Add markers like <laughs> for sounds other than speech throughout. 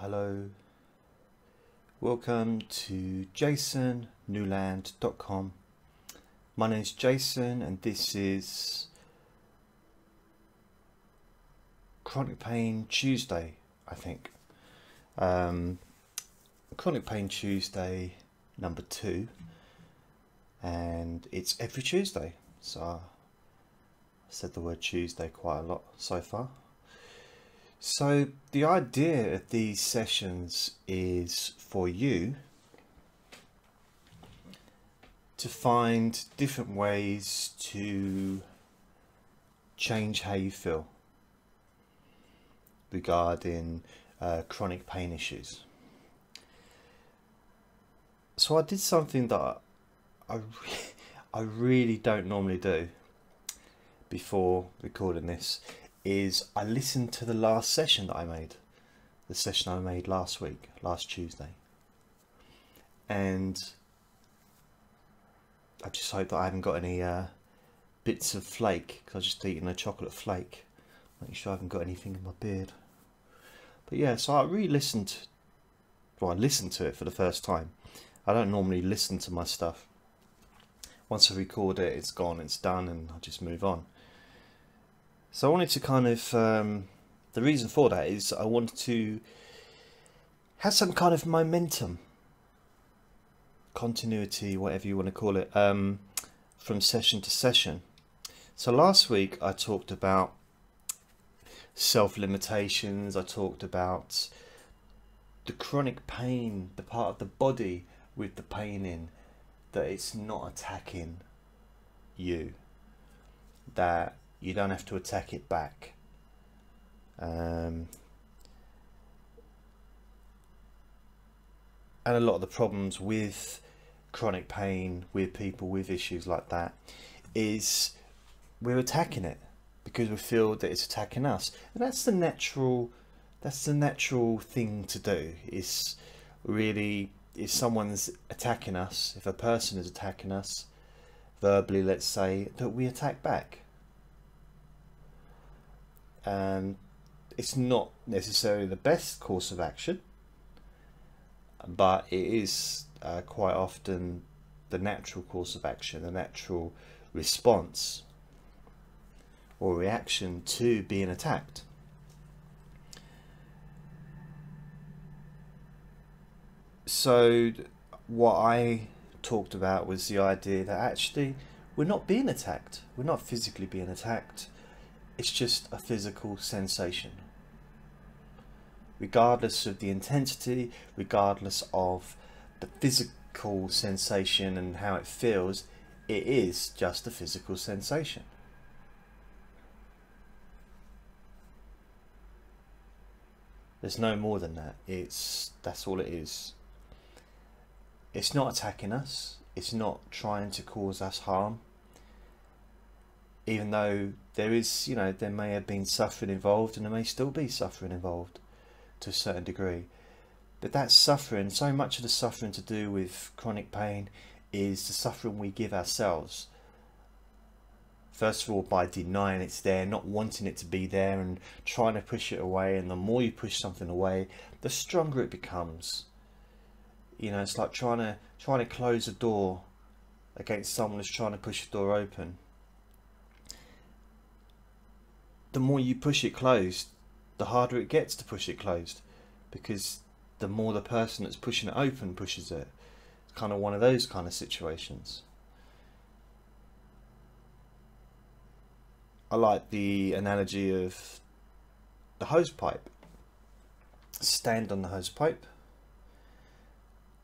Hello. Welcome to jasonnewland.com. My name is Jason and this is Chronic Pain Tuesday, I think. Um, Chronic Pain Tuesday number two and it's every Tuesday. So I said the word Tuesday quite a lot so far. So the idea of these sessions is for you to find different ways to change how you feel regarding uh, chronic pain issues. So I did something that I, re <laughs> I really don't normally do before recording this is I listened to the last session that I made, the session I made last week, last Tuesday. And I just hope that I haven't got any uh, bits of flake, because I just eaten a chocolate flake. Making sure I haven't got anything in my beard. But yeah, so I re-listened, well I listened to it for the first time. I don't normally listen to my stuff. Once I record it, it's gone, it's done, and I just move on. So I wanted to kind of, um, the reason for that is I wanted to have some kind of momentum, continuity, whatever you want to call it, um, from session to session. So last week I talked about self-limitations, I talked about the chronic pain, the part of the body with the pain in, that it's not attacking you, that you don't have to attack it back. Um, and a lot of the problems with chronic pain, with people with issues like that, is we're attacking it because we feel that it's attacking us, and that's the natural. That's the natural thing to do. Is really if someone's attacking us, if a person is attacking us verbally, let's say, that we attack back and it's not necessarily the best course of action but it is uh, quite often the natural course of action the natural response or reaction to being attacked. So what I talked about was the idea that actually we're not being attacked. We're not physically being attacked it's just a physical sensation. Regardless of the intensity, regardless of the physical sensation and how it feels, it is just a physical sensation. There's no more than that. It's that's all it is. It's not attacking us. It's not trying to cause us harm even though there is, you know, there may have been suffering involved and there may still be suffering involved to a certain degree. But that suffering, so much of the suffering to do with chronic pain is the suffering we give ourselves. First of all, by denying it's there, not wanting it to be there and trying to push it away. And the more you push something away, the stronger it becomes. You know, it's like trying to, trying to close a door against someone who's trying to push the door open the more you push it closed, the harder it gets to push it closed because the more the person that's pushing it open pushes it. It's kind of one of those kind of situations. I like the analogy of the hose pipe. Stand on the hose pipe.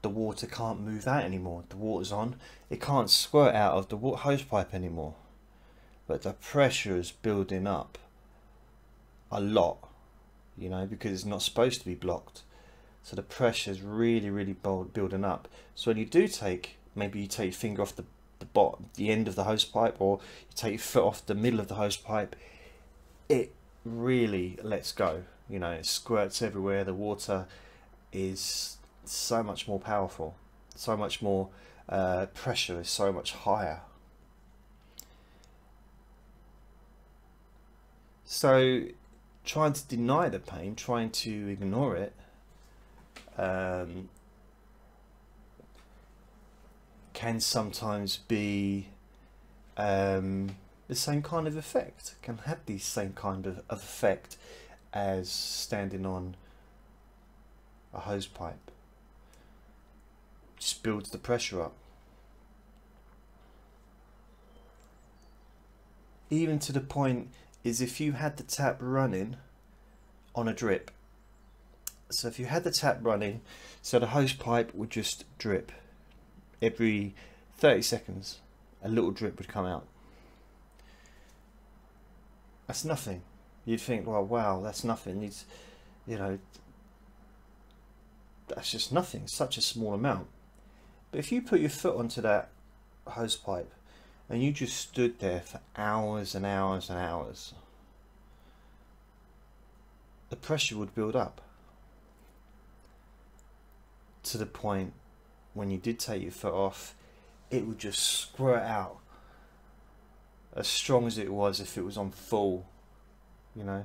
The water can't move out anymore. The water's on. It can't squirt out of the hose pipe anymore. But the pressure is building up a lot, you know, because it's not supposed to be blocked. So the pressure is really, really building up. So when you do take, maybe you take your finger off the, the bottom, the end of the hose pipe, or you take your foot off the middle of the hose pipe, it really lets go. You know, it squirts everywhere. The water is so much more powerful, so much more uh, pressure is so much higher. So trying to deny the pain, trying to ignore it, um, can sometimes be um, the same kind of effect, can have the same kind of, of effect as standing on a hose pipe. Just builds the pressure up. Even to the point is if you had the tap running on a drip. So if you had the tap running, so the hose pipe would just drip every 30 seconds, a little drip would come out. That's nothing. You'd think, well, wow, that's nothing. It's, you know, that's just nothing. Such a small amount. But if you put your foot onto that hose pipe and you just stood there for hours and hours and hours, the pressure would build up to the point when you did take your foot off, it would just squirt out as strong as it was if it was on full, you know.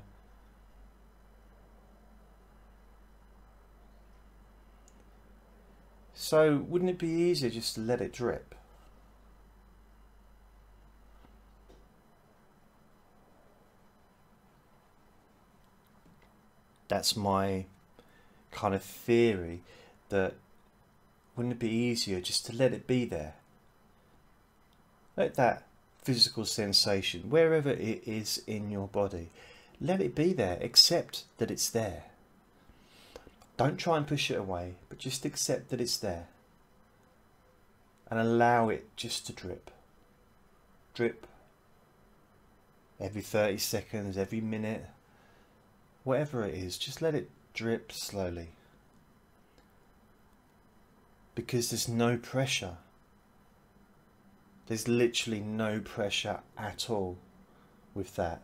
So wouldn't it be easier just to let it drip? That's my kind of theory that wouldn't it be easier just to let it be there? Let that physical sensation, wherever it is in your body, let it be there. Accept that it's there. Don't try and push it away, but just accept that it's there. And allow it just to drip. Drip. Every 30 seconds, every minute, whatever it is, just let it drip slowly. Because there's no pressure. There's literally no pressure at all with that.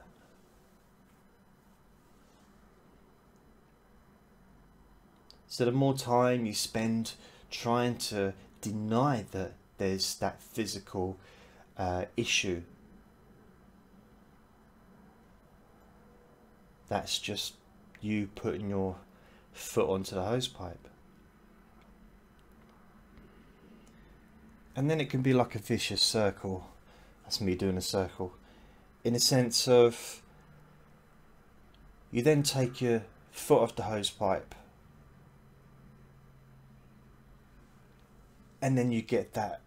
So the more time you spend trying to deny that there's that physical uh, issue that's just you putting your foot onto the hose pipe. And then it can be like a vicious circle. That's me doing a circle. In a sense of you then take your foot off the hose pipe and then you get that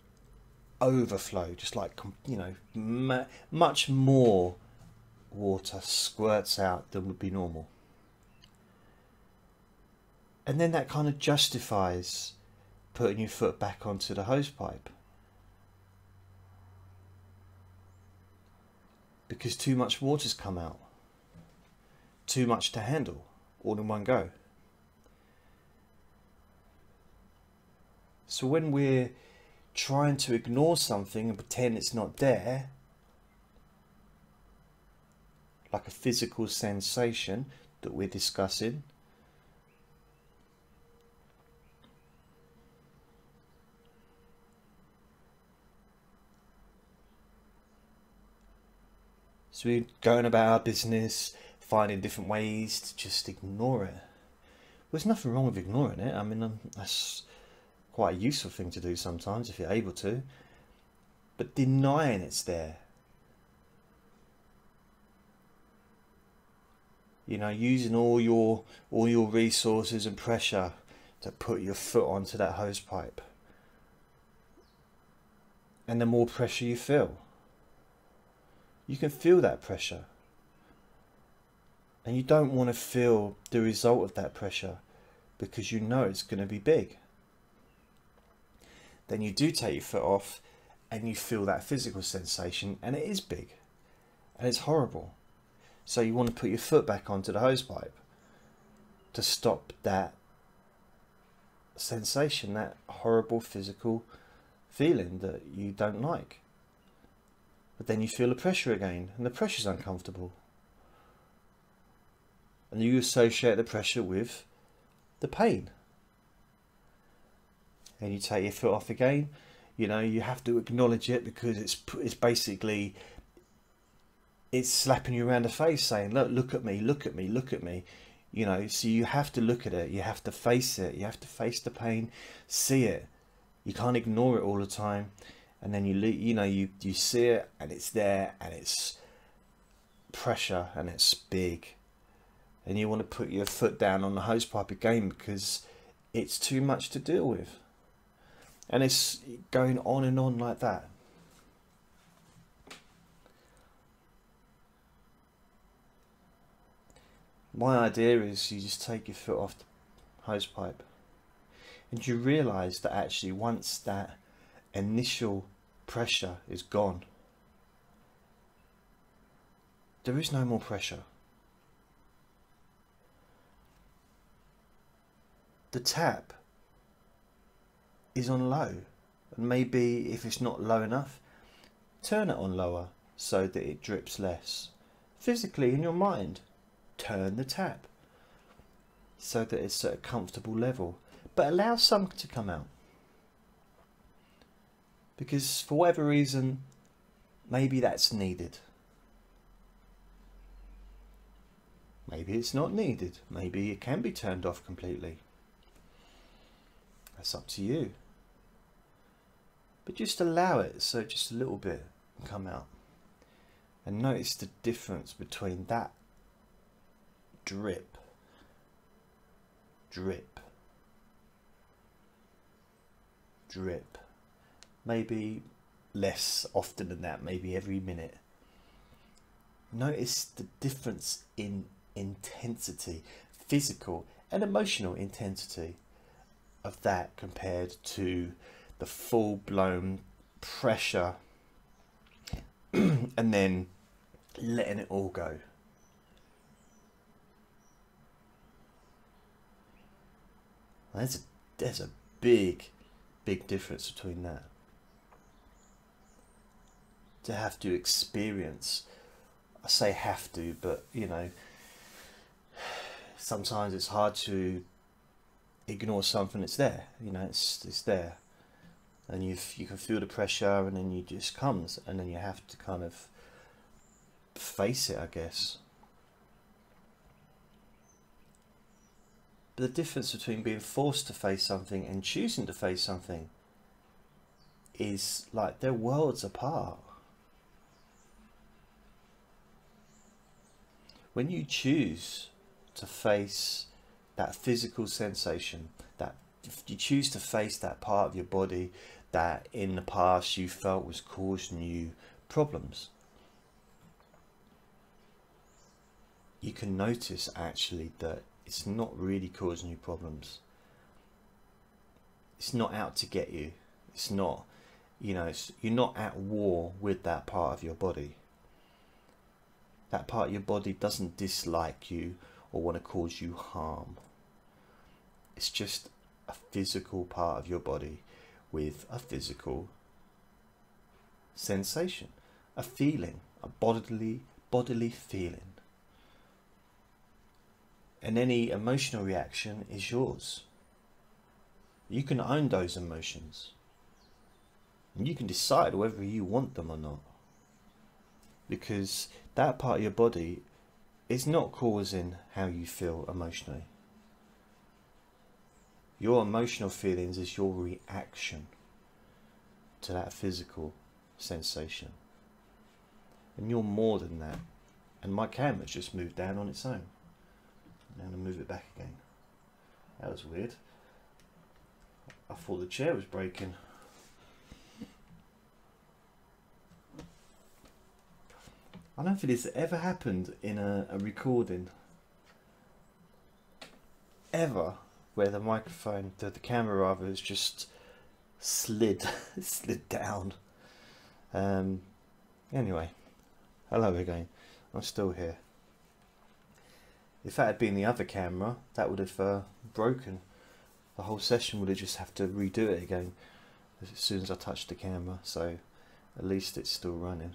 overflow just like you know much more water squirts out than would be normal. And then that kind of justifies putting your foot back onto the hose pipe. Because too much water's come out. Too much to handle all in one go. So when we're trying to ignore something and pretend it's not there, like a physical sensation that we're discussing. So we're going about our business, finding different ways to just ignore it. There's nothing wrong with ignoring it. I mean, um, that's quite a useful thing to do sometimes if you're able to. But denying it's there you know using all your all your resources and pressure to put your foot onto that hose pipe. And the more pressure you feel you can feel that pressure. And you don't want to feel the result of that pressure because you know it's going to be big. Then you do take your foot off and you feel that physical sensation and it is big and it's horrible so you want to put your foot back onto the hose pipe to stop that sensation, that horrible physical feeling that you don't like. But then you feel the pressure again, and the pressure's uncomfortable. And you associate the pressure with the pain. And you take your foot off again. You know, you have to acknowledge it because it's it's basically it's slapping you around the face saying, look, look at me, look at me, look at me. you know so you have to look at it you have to face it you have to face the pain see it. You can't ignore it all the time. And then you you know you you see it and it's there and it's pressure and it's big. And you want to put your foot down on the hose pipe again because it's too much to deal with. And it's going on and on like that my idea is you just take your foot off the hose pipe and you realize that actually once that initial pressure is gone there is no more pressure. The tap is on low. And maybe if it's not low enough turn it on lower so that it drips less physically in your mind turn the tap so that it's at a comfortable level. But allow some to come out. Because for whatever reason maybe that's needed. Maybe it's not needed. Maybe it can be turned off completely. That's up to you. But just allow it so just a little bit come out. And notice the difference between that drip, drip, drip. Maybe less often than that, maybe every minute. Notice the difference in intensity, physical and emotional intensity of that compared to the full blown pressure <clears throat> and then letting it all go. There's a, there's a big, big difference between that. To have to experience, I say have to, but you know, sometimes it's hard to ignore something that's there. You know, it's it's there, and you you can feel the pressure, and then you just comes, and then you have to kind of face it, I guess. But the difference between being forced to face something and choosing to face something is like they're worlds apart. When you choose to face that physical sensation, that you choose to face that part of your body that in the past you felt was causing you problems, you can notice actually that it's not really causing you problems. It's not out to get you. It's not, you know, you're not at war with that part of your body. That part of your body doesn't dislike you or want to cause you harm. It's just a physical part of your body with a physical sensation, a feeling, a bodily bodily feeling and any emotional reaction is yours. You can own those emotions. And you can decide whether you want them or not. Because that part of your body is not causing how you feel emotionally. Your emotional feelings is your reaction to that physical sensation. And you're more than that. And my camera just moved down on its own. Now to move it back again. That was weird. I thought the chair was breaking. I don't think this ever happened in a, a recording. Ever where the microphone, the, the camera rather, has just slid, <laughs> slid down. Um, anyway, hello again. I'm still here. If that had been the other camera, that would have uh, broken. The whole session would have just have to redo it again as soon as I touched the camera. So at least it's still running.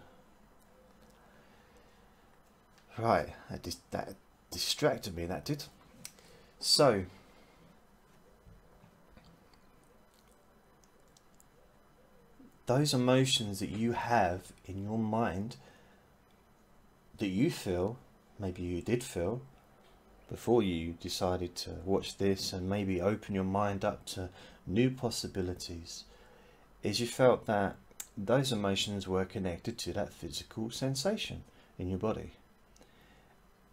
Right, that, dis that distracted me, that did. So, those emotions that you have in your mind that you feel, maybe you did feel, before you decided to watch this and maybe open your mind up to new possibilities is you felt that those emotions were connected to that physical sensation in your body.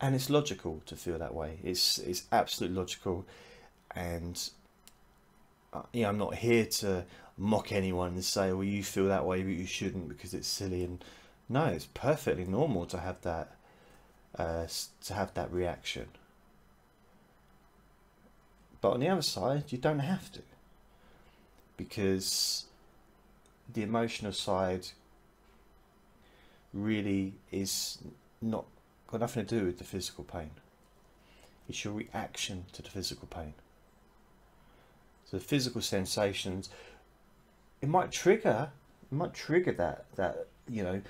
And it's logical to feel that way. It's it's absolutely logical, and uh, yeah, I'm not here to mock anyone and say, "Well, you feel that way, but you shouldn't because it's silly." And no, it's perfectly normal to have that uh, to have that reaction. But on the other side, you don't have to because the emotional side really is not got nothing to do with the physical pain. It's your reaction to the physical pain. So the physical sensations, it might trigger, it might trigger that that you know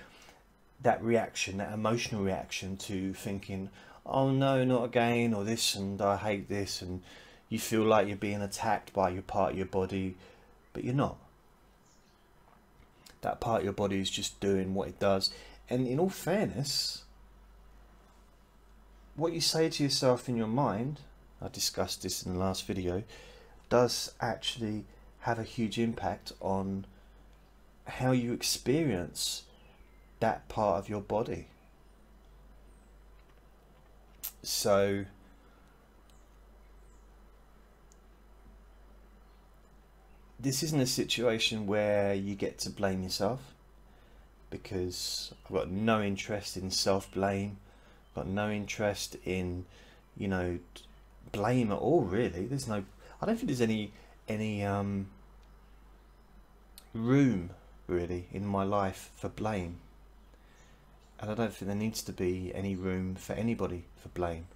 that reaction, that emotional reaction to thinking, oh no, not again, or this, and I hate this, and you feel like you're being attacked by your part of your body, but you're not. That part of your body is just doing what it does. And in all fairness, what you say to yourself in your mind, I discussed this in the last video, does actually have a huge impact on how you experience that part of your body. So, this isn't a situation where you get to blame yourself because I've got no interest in self blame, I've got no interest in, you know, blame at all. Really, there's no. I don't think there's any any um, room really in my life for blame, and I don't think there needs to be any room for anybody for blame.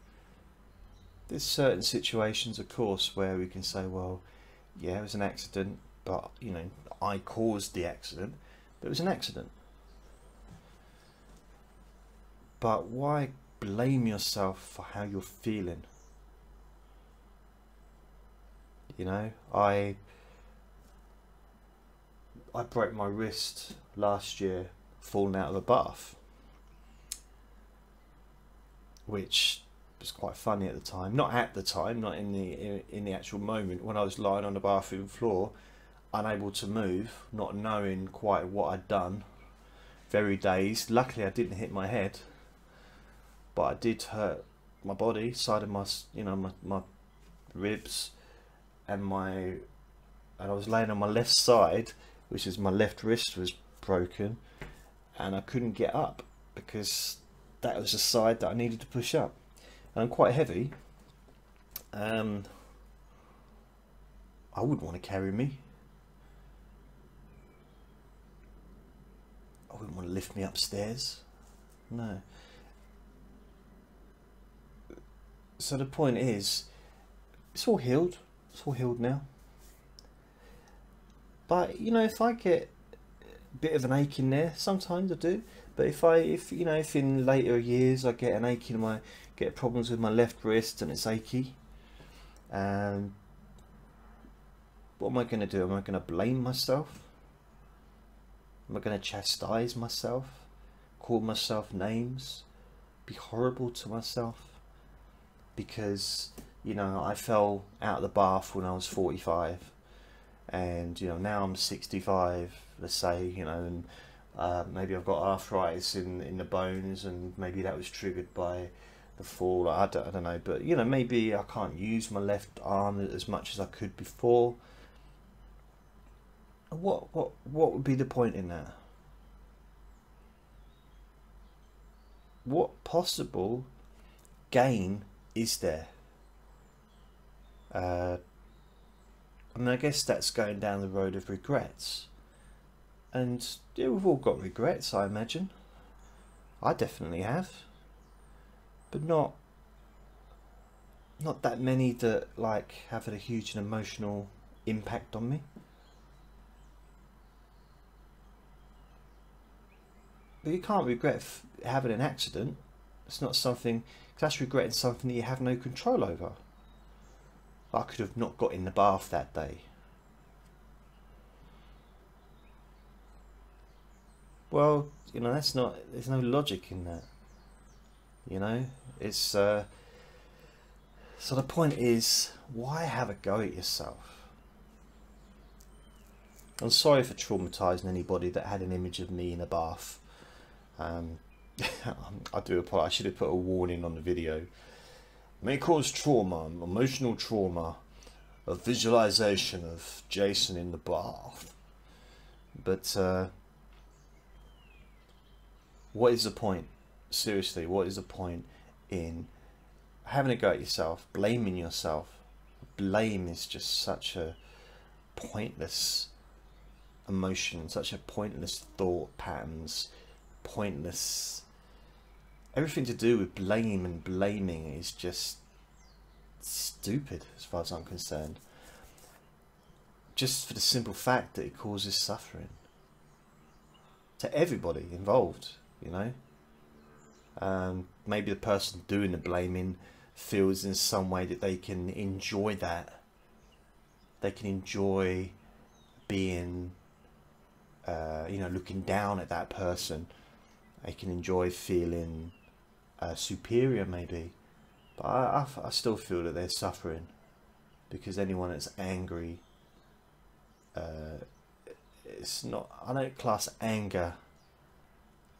There's certain situations, of course, where we can say, well, yeah, it was an accident, but you know, I caused the accident, but it was an accident. But why blame yourself for how you're feeling? You know, I I broke my wrist last year falling out of a bath, which was quite funny at the time. Not at the time, not in the in the actual moment when I was lying on the bathroom floor, unable to move, not knowing quite what I'd done. Very dazed. Luckily, I didn't hit my head, but I did hurt my body, side of my you know my my ribs, and my and I was laying on my left side, which is my left wrist was broken, and I couldn't get up because that was the side that I needed to push up. I'm quite heavy. Um, I wouldn't want to carry me. I wouldn't want to lift me upstairs. No. So the point is, it's all healed. It's all healed now. But you know, if I get a bit of an ache in there, sometimes I do. But if I, if you know, if in later years I get an ache in my get problems with my left wrist and it's achy. And what am I going to do? Am I going to blame myself? Am I going to chastise myself? Call myself names? Be horrible to myself? Because, you know, I fell out of the bath when I was 45 and, you know, now I'm 65, let's say, you know, and uh, maybe I've got arthritis in, in the bones and maybe that was triggered by the fall. I don't, I don't know, but you know, maybe I can't use my left arm as much as I could before. What what what would be the point in that? What possible gain is there? Uh, I I guess that's going down the road of regrets. And yeah, we've all got regrets, I imagine. I definitely have but not not that many that like have had a huge and emotional impact on me. But you can't regret having an accident. It's not something. That's regretting something that you have no control over. I could have not got in the bath that day. Well, you know, that's not. There's no logic in that. You know, it's uh, So the point is, why have a go at yourself? I'm sorry for traumatizing anybody that had an image of me in a bath. Um, <laughs> I do apologize. I should have put a warning on the video. May cause trauma, emotional trauma, a visualization of Jason in the bath. But uh, what is the point? Seriously, what is the point in having a go at yourself, blaming yourself? Blame is just such a pointless emotion, such a pointless thought patterns, pointless. Everything to do with blame and blaming is just stupid as far as I'm concerned. Just for the simple fact that it causes suffering to everybody involved, you know. Um, maybe the person doing the blaming feels in some way that they can enjoy that. They can enjoy being, uh, you know, looking down at that person. They can enjoy feeling uh, superior, maybe. But I, still feel that they're suffering because anyone that's angry, uh, it's not. I don't class anger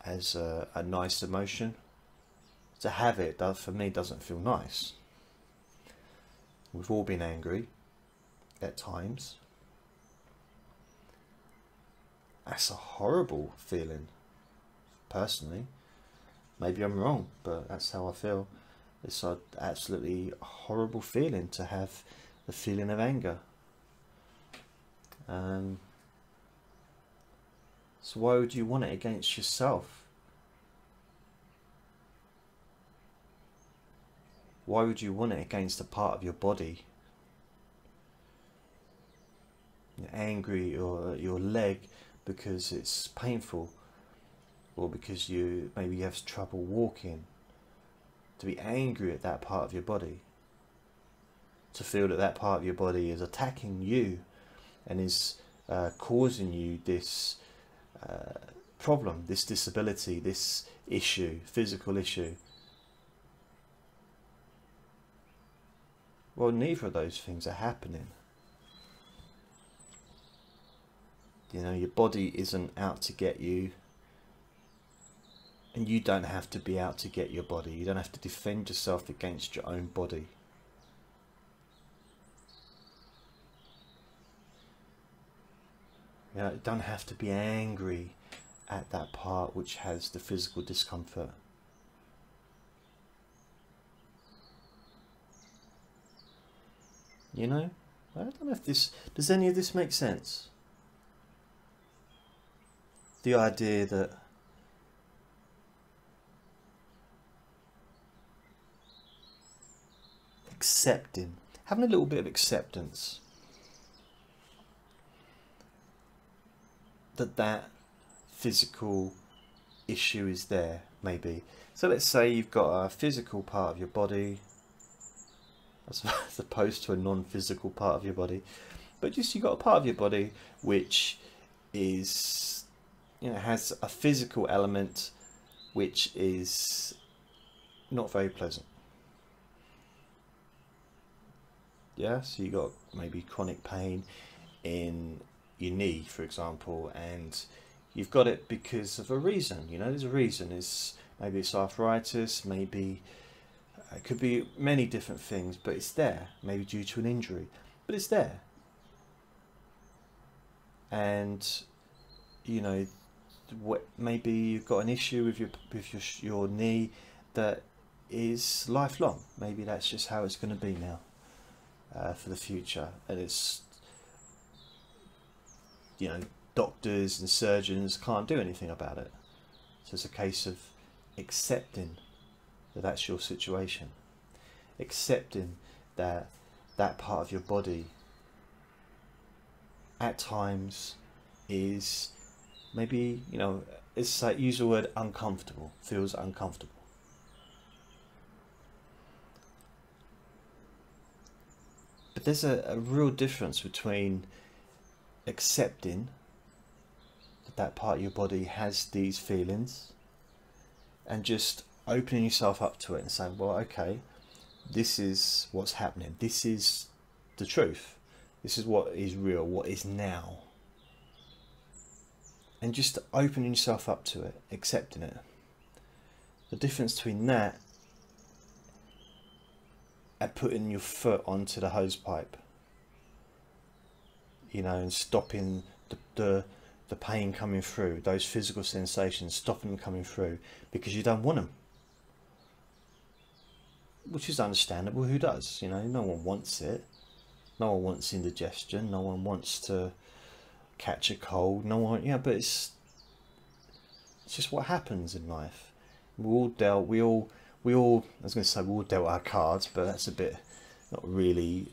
as a, a nice emotion. To have it, for me, doesn't feel nice. We've all been angry at times. That's a horrible feeling, personally. Maybe I'm wrong, but that's how I feel. It's an absolutely horrible feeling to have the feeling of anger. Um, so why would you want it against yourself? Why would you want it against a part of your body? You're angry or your leg because it's painful or because you maybe you have trouble walking to be angry at that part of your body, to feel that that part of your body is attacking you and is uh, causing you this uh, problem, this disability, this issue, physical issue. Well, neither of those things are happening. You know, your body isn't out to get you and you don't have to be out to get your body. You don't have to defend yourself against your own body. You, know, you don't have to be angry at that part which has the physical discomfort. You know, I don't know if this does any of this make sense. The idea that accepting, having a little bit of acceptance that that physical issue is there, maybe. So let's say you've got a physical part of your body <laughs> as opposed to a non-physical part of your body, but just you've got a part of your body which is, you know, has a physical element which is not very pleasant. Yeah so you got maybe chronic pain in your knee for example and you've got it because of a reason. You know there's a reason. It's maybe it's arthritis maybe it could be many different things but it's there maybe due to an injury but it's there and you know what maybe you've got an issue with your with your your knee that is lifelong maybe that's just how it's going to be now uh, for the future. And it's, you know, doctors and surgeons can't do anything about it. So it's a case of accepting that that's your situation, accepting that that part of your body at times is maybe, you know, it's like use the word uncomfortable, feels uncomfortable. But there's a, a real difference between accepting that that part of your body has these feelings and just opening yourself up to it and saying, well, okay, this is what's happening. This is the truth. This is what is real, what is now. And just opening yourself up to it, accepting it. The difference between that and putting your foot onto the hose pipe, you know, and stopping the, the, the pain coming through, those physical sensations, stopping them coming through because you don't want them which is understandable. Who does? You know, no one wants it. No one wants indigestion. No one wants to catch a cold. No one, yeah, but it's it's just what happens in life. We all dealt. We all we all. I was going to say we all dealt our cards, but that's a bit not really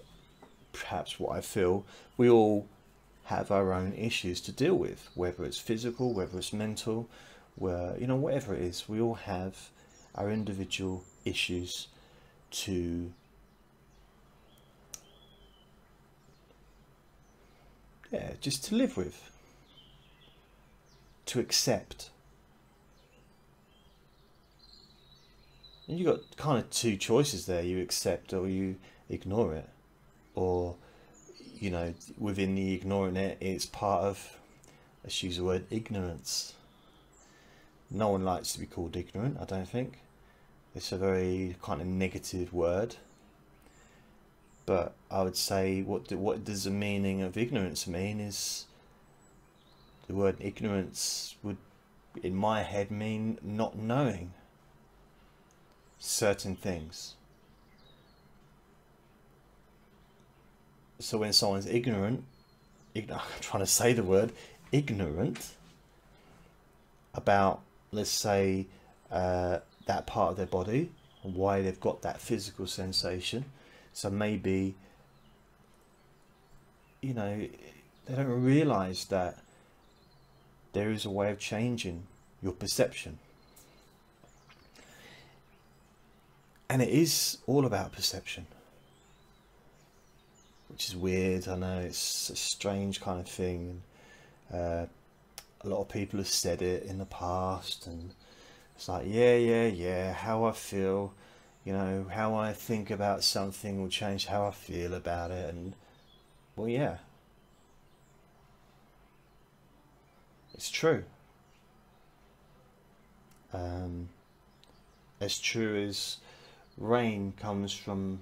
perhaps what I feel. We all have our own issues to deal with, whether it's physical, whether it's mental, where you know whatever it is. We all have our individual issues to yeah, just to live with, to accept. And you got kind of two choices there: you accept or you ignore it, or you know, within the ignoring it, it's part of. Let's use the word ignorance. No one likes to be called ignorant, I don't think. It's a very kind of negative word. But I would say what do, what does the meaning of ignorance mean is the word ignorance would in my head mean not knowing certain things. So when someone's ignorant, ign <laughs> I'm trying to say the word ignorant about, let's say, uh, that part of their body and why they've got that physical sensation. So maybe, you know, they don't realize that there is a way of changing your perception. And it is all about perception. Which is weird, I know it's a strange kind of thing. Uh, a lot of people have said it in the past and it's like, yeah, yeah, yeah, how I feel, you know, how I think about something will change how I feel about it. And, well, yeah. It's true. Um, as true as rain comes from,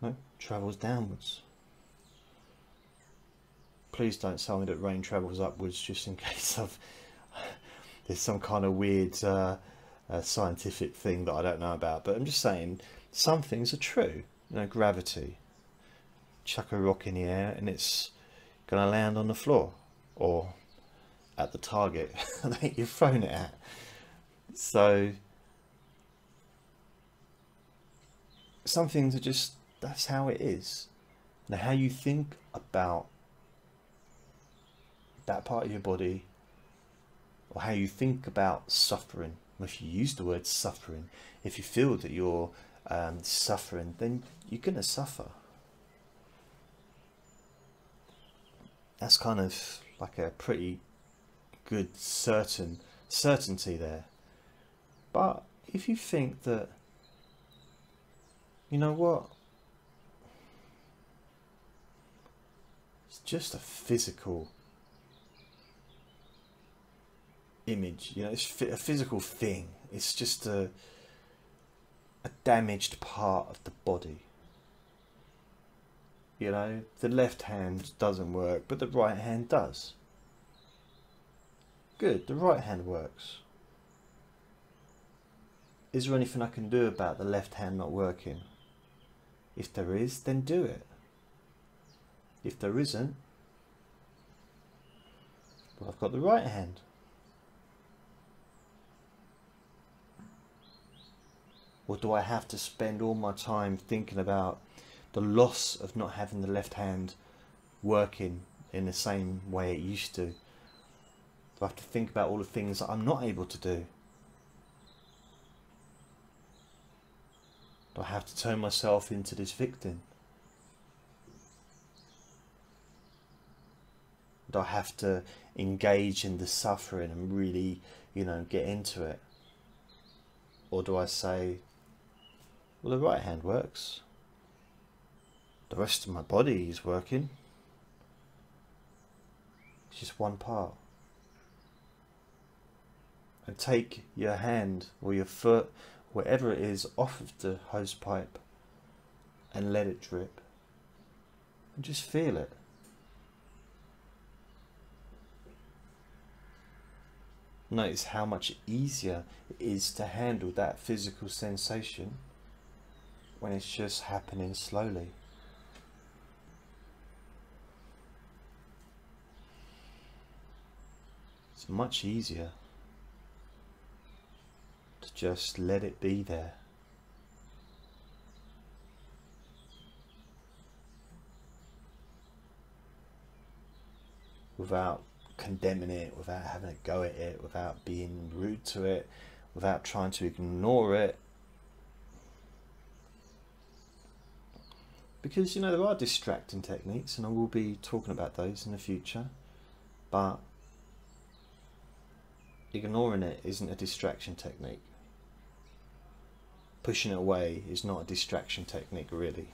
no, travels downwards. Please don't tell me that rain travels upwards just in <laughs> case I've there's some kind of weird uh, uh, scientific thing that I don't know about. But I'm just saying some things are true. You know, gravity. Chuck a rock in the air and it's going to land on the floor or at the target <laughs> that you've thrown it at. So some things are just that's how it is. Now, how you think about that part of your body or how you think about suffering. If you use the word suffering, if you feel that you're um, suffering, then you're going to suffer. That's kind of like a pretty good certain certainty there. But if you think that, you know what, it's just a physical image. You know, it's a physical thing. It's just a a damaged part of the body. You know, the left hand doesn't work, but the right hand does. Good, the right hand works. Is there anything I can do about the left hand not working? If there is, then do it. If there isn't, well, I've got the right hand. Or do I have to spend all my time thinking about the loss of not having the left hand working in the same way it used to? Do I have to think about all the things that I'm not able to do? Do I have to turn myself into this victim? Do I have to engage in the suffering and really, you know, get into it? Or do I say, Well, the right hand works. The rest of my body is working. It's just one part. And take your hand or your foot, whatever it is, off of the hose pipe and let it drip. And just feel it. Notice how much easier it is to handle that physical sensation when it's just happening slowly. It's much easier to just let it be there. Without condemning it, without having a go at it, without being rude to it, without trying to ignore it. Because you know there are distracting techniques, and I will be talking about those in the future, but ignoring it isn't a distraction technique. Pushing it away is not a distraction technique, really.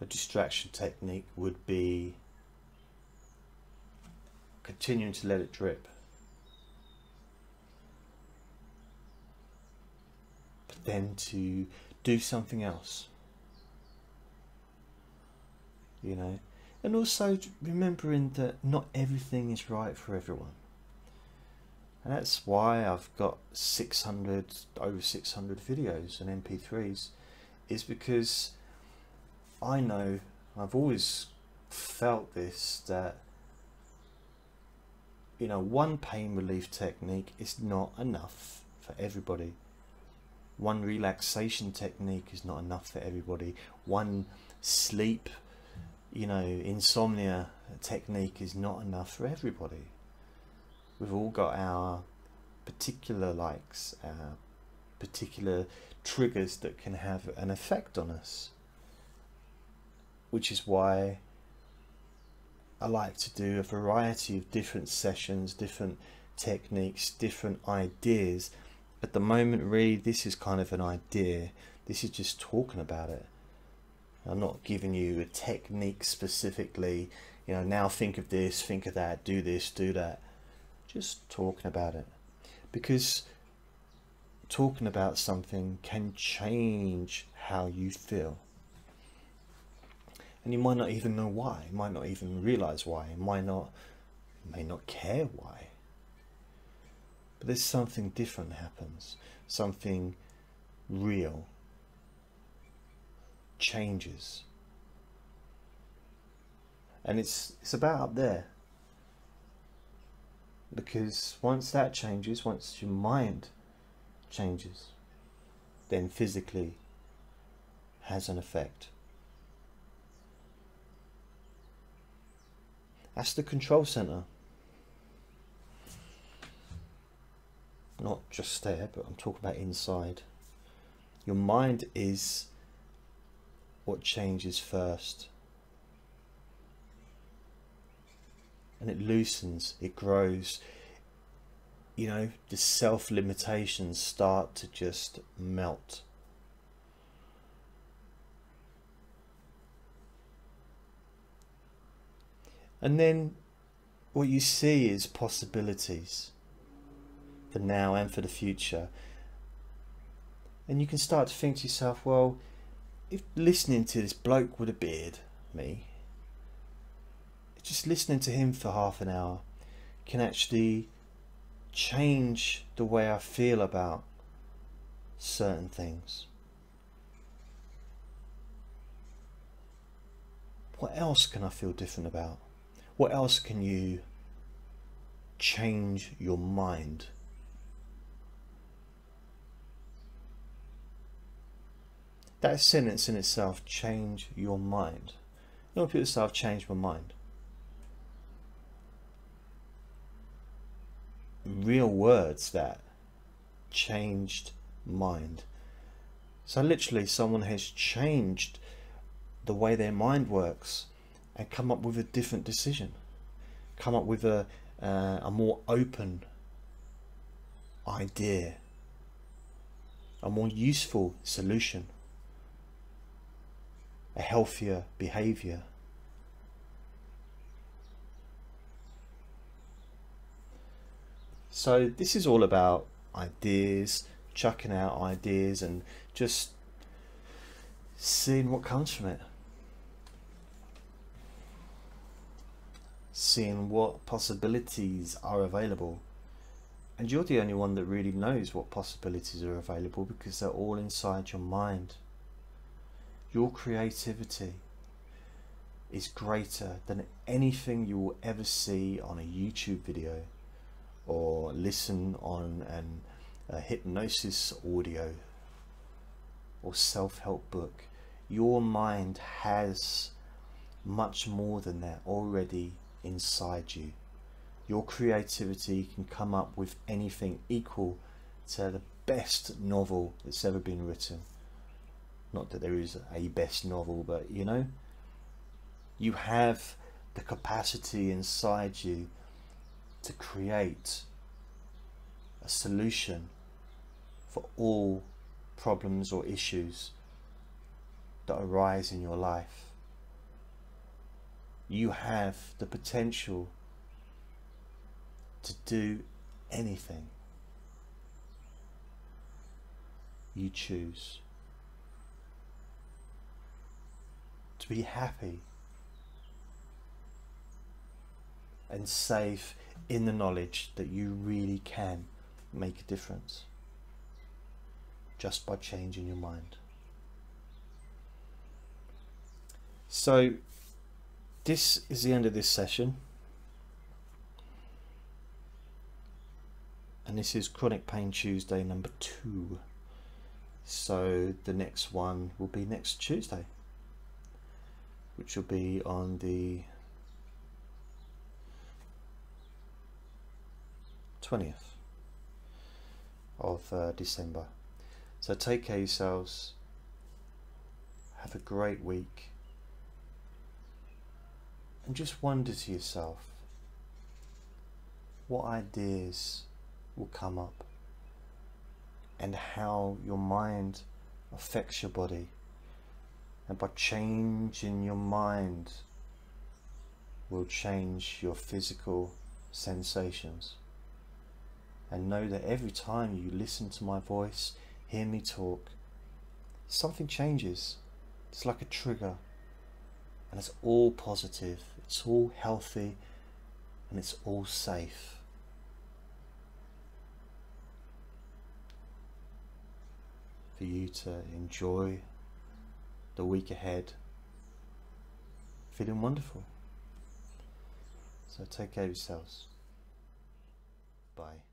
a distraction technique would be continuing to let it drip. Then to do something else. You know, and also remembering that not everything is right for everyone. And that's why I've got 600, over 600 videos and MP3s, is because I know, I've always felt this, that, you know, one pain relief technique is not enough for everybody. One relaxation technique is not enough for everybody. One sleep, you know, insomnia technique is not enough for everybody. We've all got our particular likes, our particular triggers that can have an effect on us which is why I like to do a variety of different sessions, different techniques, different ideas. At the moment, really, this is kind of an idea. This is just talking about it. I'm not giving you a technique specifically, you know, now think of this, think of that, do this, do that. Just talking about it. Because talking about something can change how you feel and you might not even know why you might not even realize why you might not you may not care why but there's something different happens. Something real changes. And it's it's about up there. Because once that changes once your mind changes then physically has an effect. That's the control center. Not just there, but I'm talking about inside. Your mind is what changes first. And it loosens, it grows. You know, the self limitations start to just melt. And then what you see is possibilities for now and for the future. And you can start to think to yourself, well, if listening to this bloke with a beard, me, just listening to him for half an hour can actually change the way I feel about certain things. What else can I feel different about? What else can you change your mind? That sentence in itself, change your mind. You don't put yourself, change my mind. Real words that changed mind. So literally someone has changed the way their mind works and come up with a different decision come up with a, uh, a more open idea, a more useful solution, a healthier behavior. So, this is all about ideas, chucking out ideas, and just seeing what comes from it. Seeing what possibilities are available. And you're the only one that really knows what possibilities are available because they're all inside your mind. Your creativity is greater than anything you will ever see on a YouTube video or listen on an, a hypnosis audio or self help book. Your mind has much more than that already inside you. Your creativity can come up with anything equal to the best novel that's ever been written. Not that there is a best novel, but you know, you have the capacity inside you to create a solution for all problems or issues that arise in your life. You have the potential to do anything you choose. Be happy and safe in the knowledge that you really can make a difference just by changing your mind. So, this is the end of this session. And this is Chronic Pain Tuesday number two. So, the next one will be next Tuesday, which will be on the 20th of uh, December. So take care yourselves. Have a great week. And just wonder to yourself what ideas will come up and how your mind affects your body. And by changing your mind will change your physical sensations and know that every time you listen to my voice, hear me talk, something changes. It's like a trigger, and it's all positive, it's all healthy, and it's all safe. For you to enjoy the week ahead, feeling wonderful. So take care of yourselves. Bye.